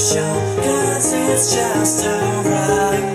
show Cause it's just alright.